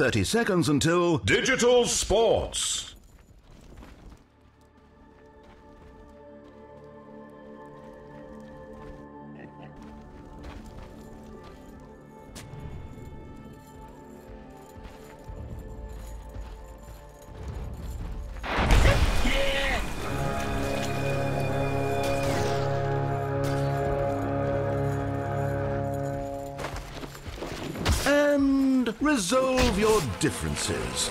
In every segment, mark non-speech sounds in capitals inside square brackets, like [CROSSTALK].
30 seconds until Digital Sports. Differences.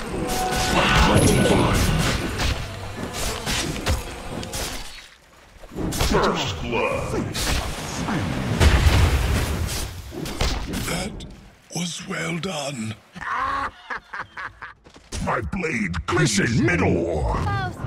First blood. That was well done. [LAUGHS] My blade glisten middle. Oh,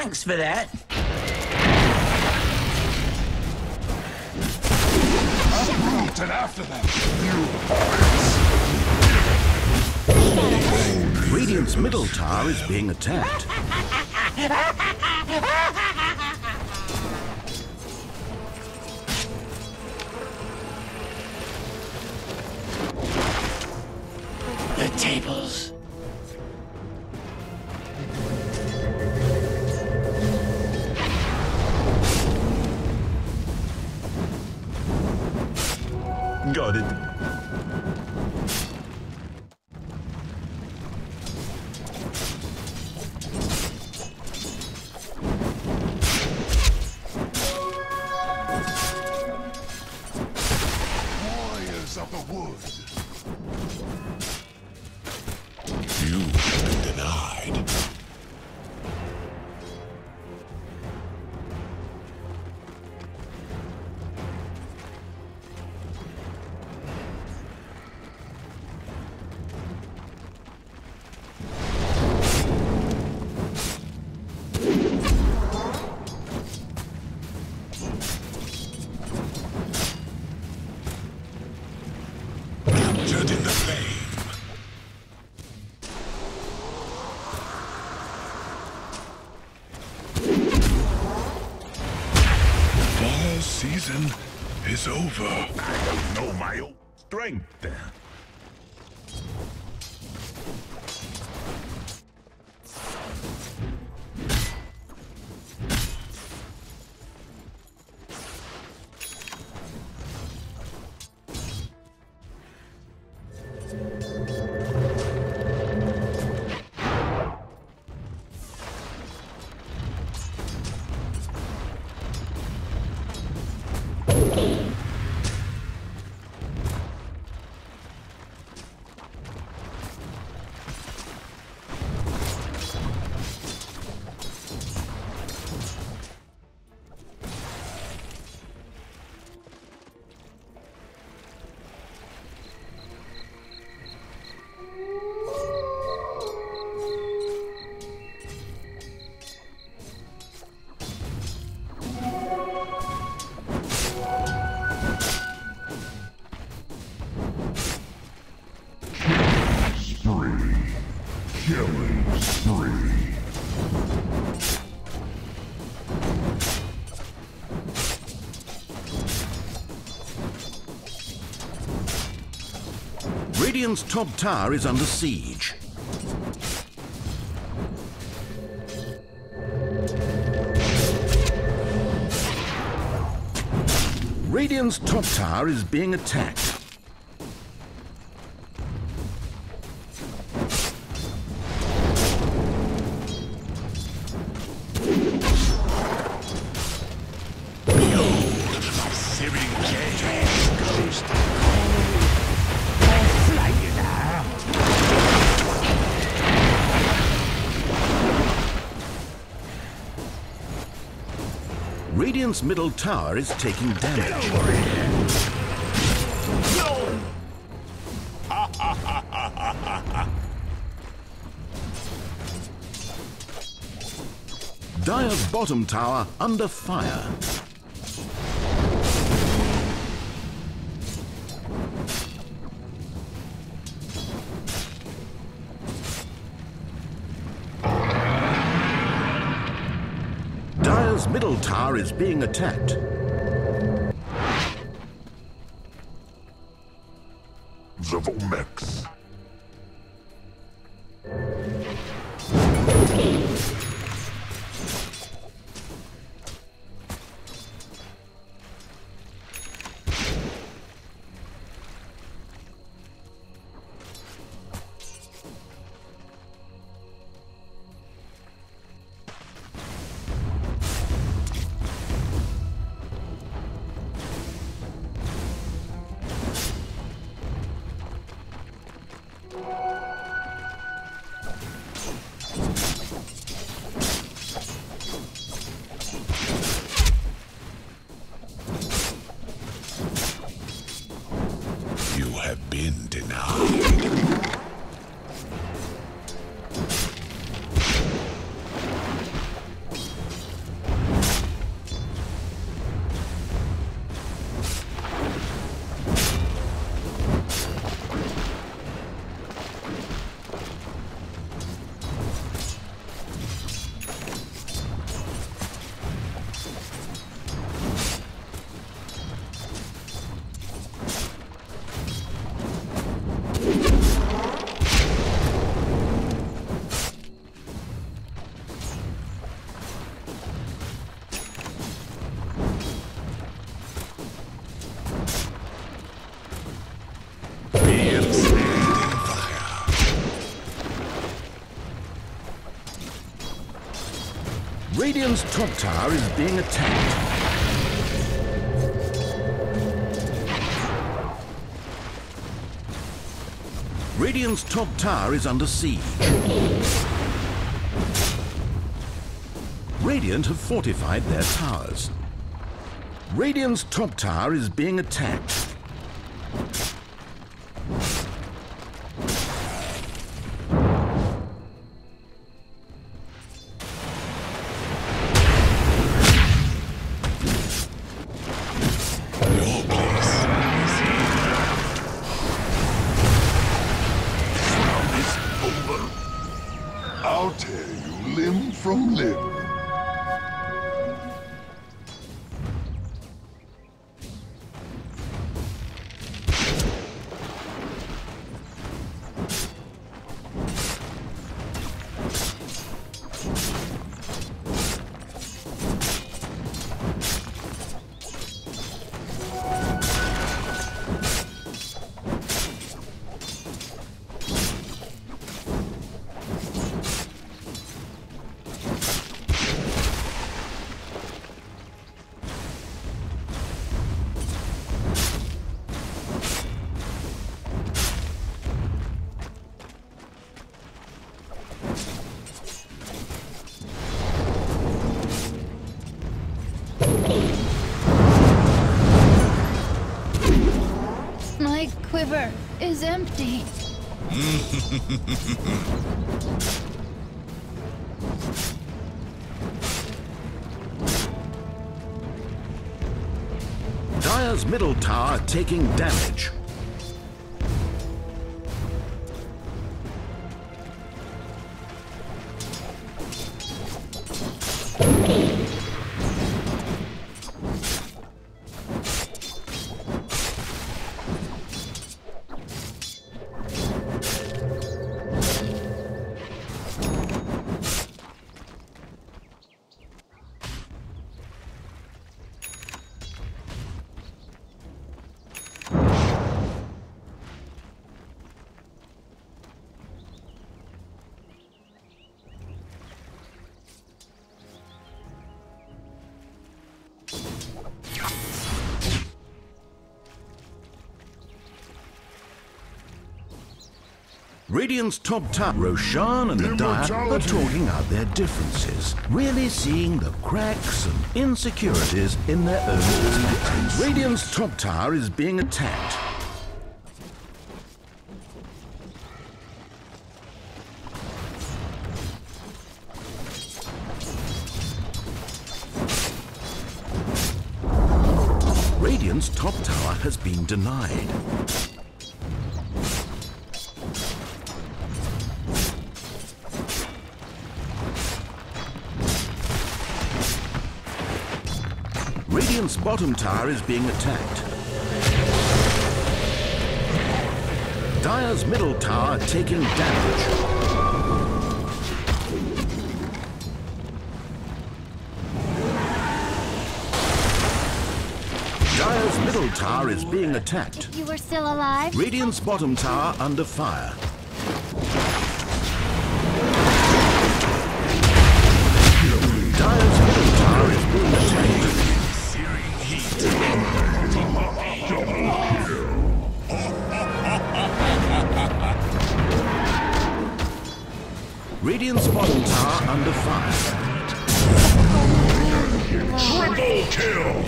Thanks for that. Uproot and after them. Radiant's middle tower is being attacked. The tables. Over. I don't know my own strength there. Radiant's top tower is under siege. Radiant's top tower is being attacked. Middle tower is taking damage. Dire's bottom tower under fire. Tower is being attacked. You Radiant's top tower is being attacked. Radiant's top tower is under siege. Radiant have fortified their towers. Radiant's top tower is being attacked. Is empty. Dire's middle tower taking damage. Radiant's top tower, Roshan and the Dire are talking out their differences, really seeing the cracks and insecurities in their own perspectives. Radiant's top tower is being attacked. Radiant's top tower has been denied. Radiant's bottom tower is being attacked. Dire's middle tower taking damage. Dire's middle tower is being attacked. You were still alive? Radiant's bottom tower under fire. Radiant's bottom tower under fire. Triple kill!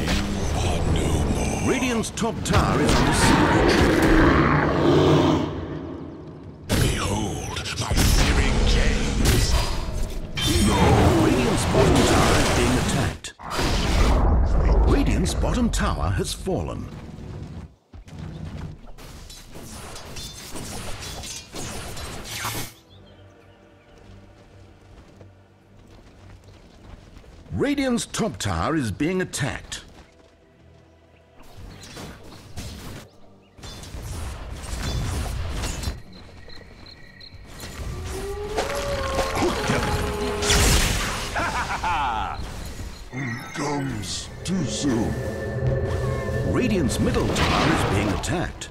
Radiant's top tower is under siege. Behold my searing gaze. Radiant's bottom tower is being attacked. Radiant's bottom tower has fallen. Radiant's top tower is being attacked. Comes too soon. Radiant's middle tower is being attacked.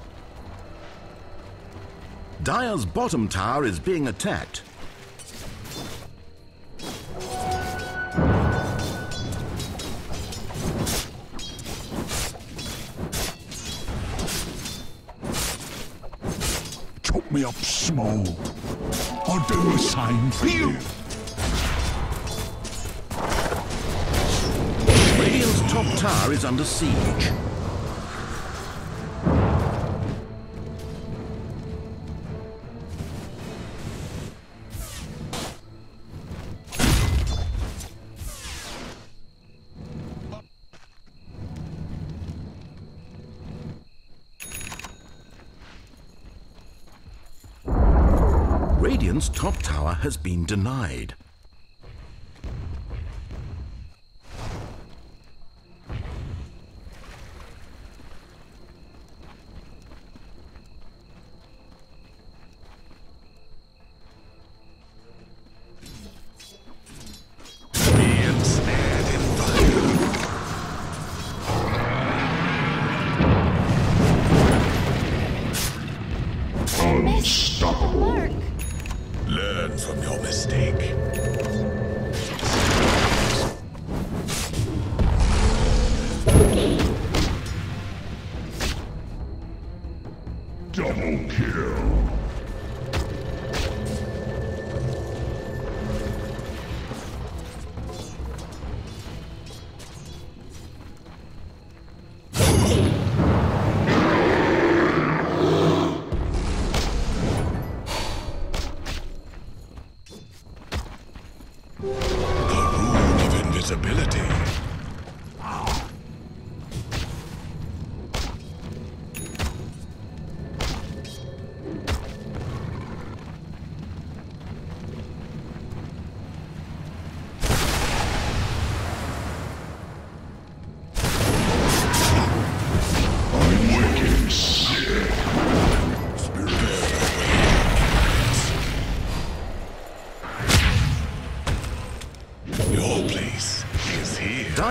Dire's bottom tower is being attacked. Me up small. I'll do the same for you. Radiant's top tower is under siege. Has been denied.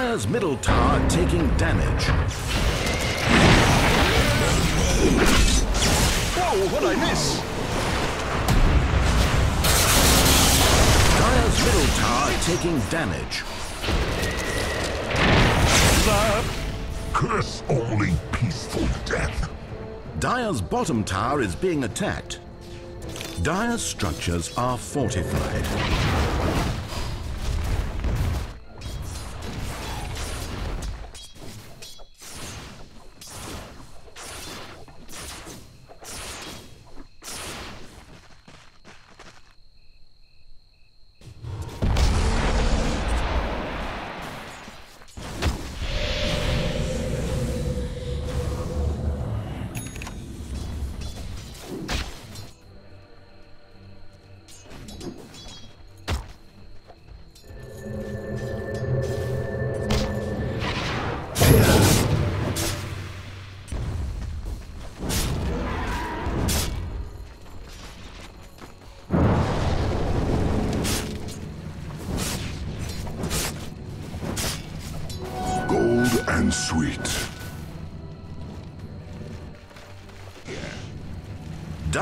Here. Middle tower taking damage. Whoa, what I miss? Dire's middle tower taking damage. Curse only peaceful death. Dire's bottom tower is being attacked. Dire's structures are fortified.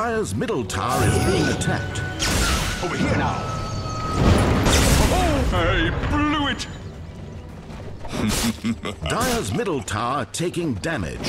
Dire's middle tower is being attacked. Over here now. I blew it. [LAUGHS] Dire's middle tower taking damage.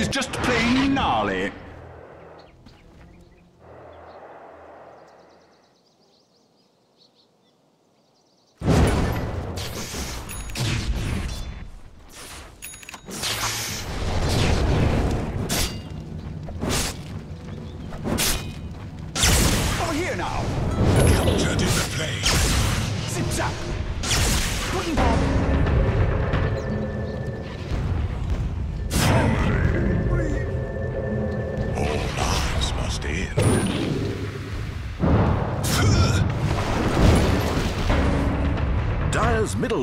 Is just plain gnarly.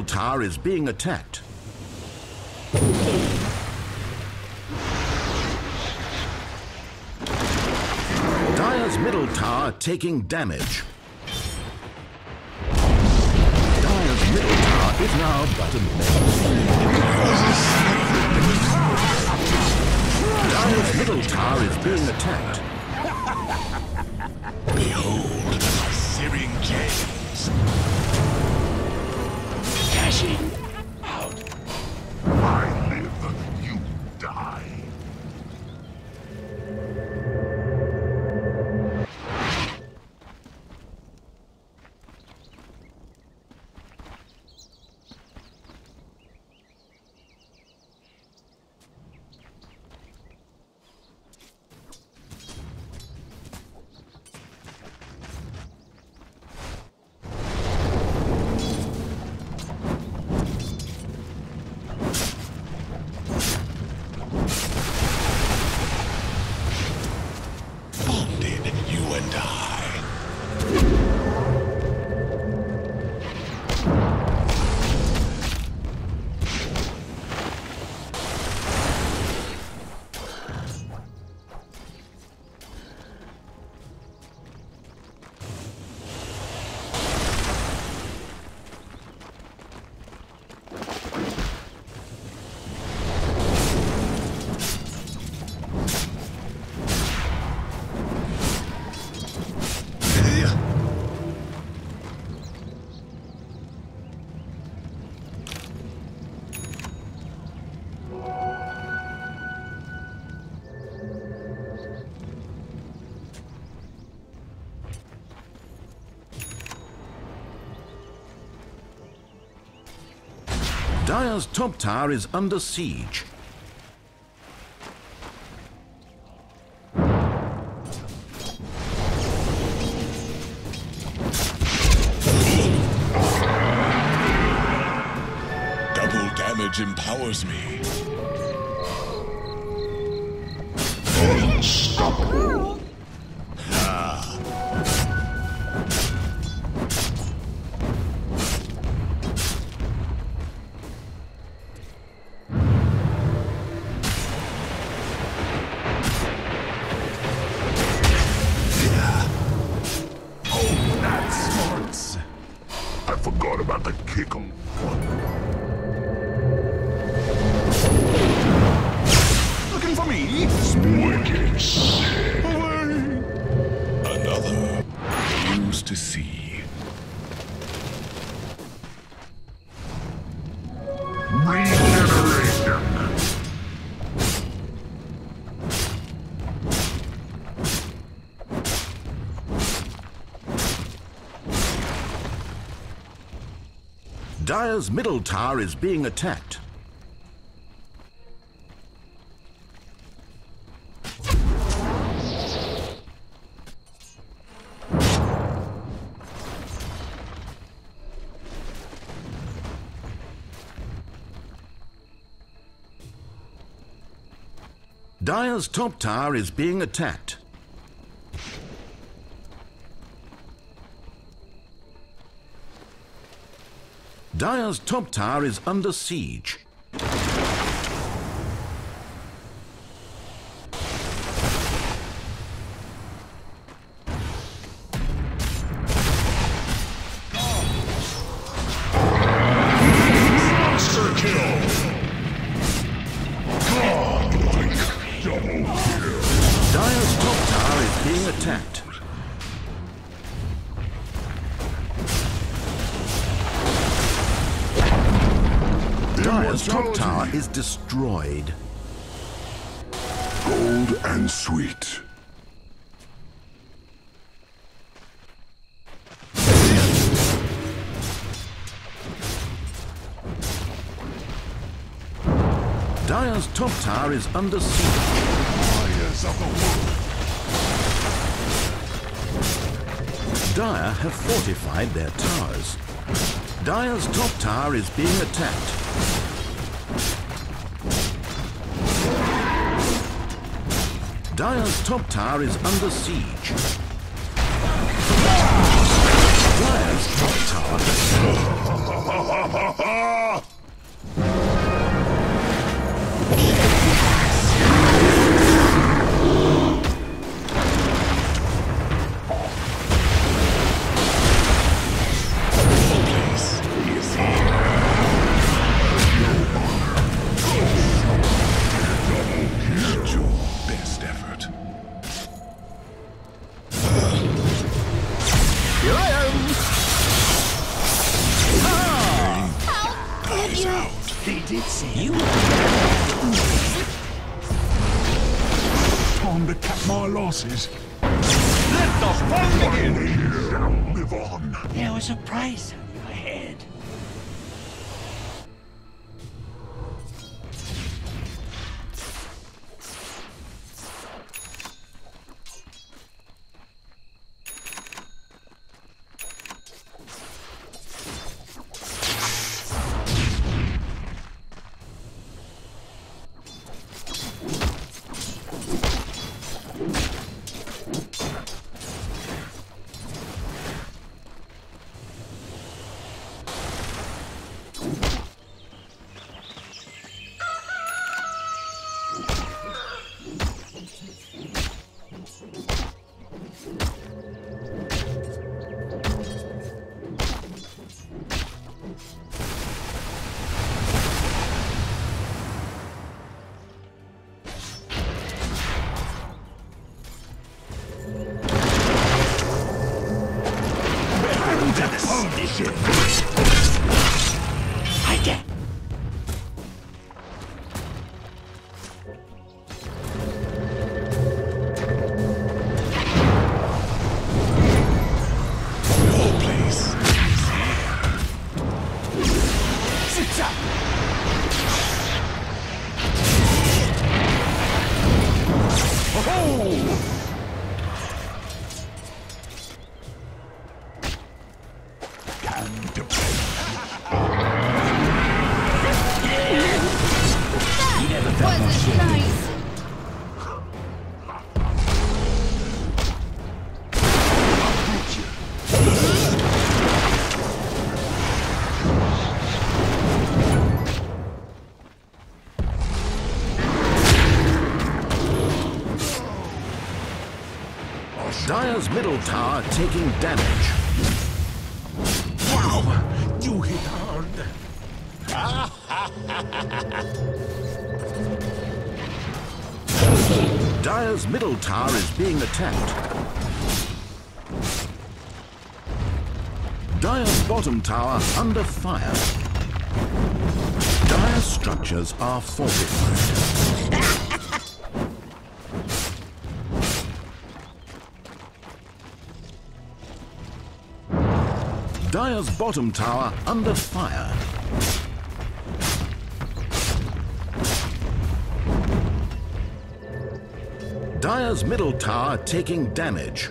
Tower is being attacked. Dire's middle tower taking damage. Dire's middle tower is now bottom Dire's middle tower is being attacked. Dire's top tower is under siege. Double damage empowers me. Unstoppable. Oh, Dire's middle tower is being attacked. Dire's top tower is being attacked. Dire's top tower is under siege. Dire's top tower is destroyed. Gold and sweet. Dire's top tower is under siege. Fires of the wolf. Dire have fortified their towers. Dire's top tower is being attacked. Dire's top tower is under siege. Dire's top tower [LAUGHS] Dire's middle tower taking damage. Middle tower is being attacked. Dire's bottom tower under fire. Dire's structures are fortified. Dire's bottom tower under fire. Dire's middle tower taking damage.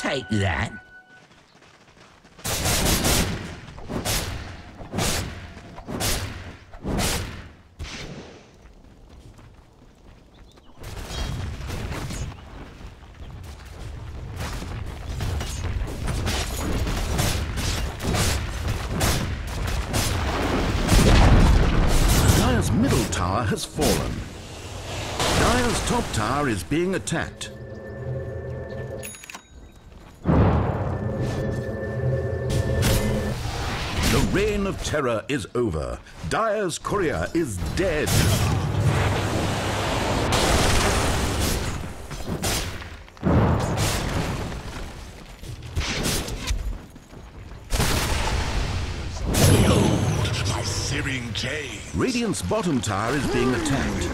Take that. Dire's middle tower has fallen. Dire's top tower is being attacked. Terror is over. Dire's courier is dead. Behold my searing jade. Radiant's bottom tower is being attacked.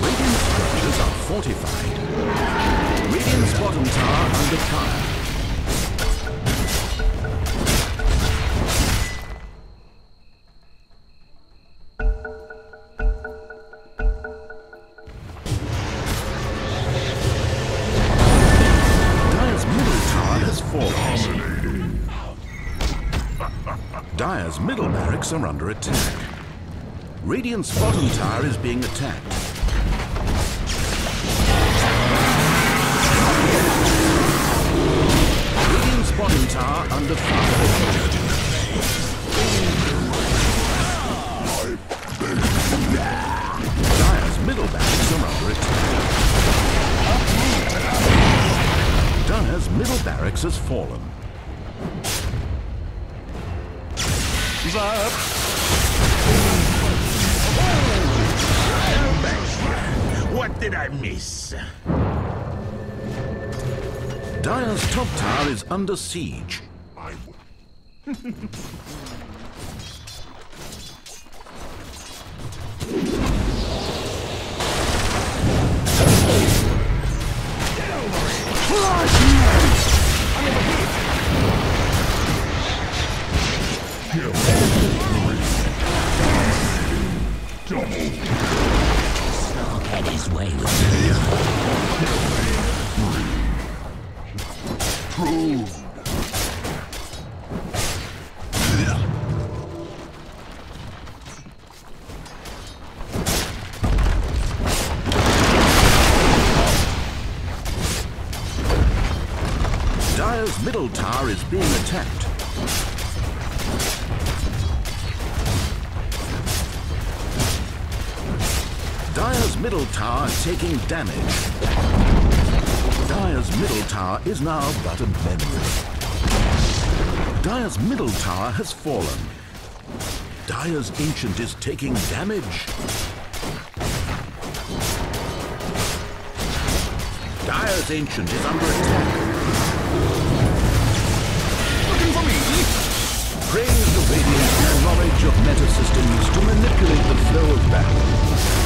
Radiant structures are fortified. Radiant's bottom tower under fire. Are under attack. Radiant's bottom tower is being attacked. Radiant's bottom tower under fire. Dire's middle barracks are under attack. Dire's middle barracks has fallen. What did I miss? Dire's top tower is under siege. [LAUGHS] I Had his way with me. Dire's middle tower is being attacked. Dire's middle tower taking damage. Dire's middle tower is now but a memory. Dire's middle tower has fallen. Dire's ancient is taking damage. Dire's ancient is under attack. Looking for me? Praise the Radiant's knowledge of metasystems to manipulate the flow of battle